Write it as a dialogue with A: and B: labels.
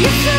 A: You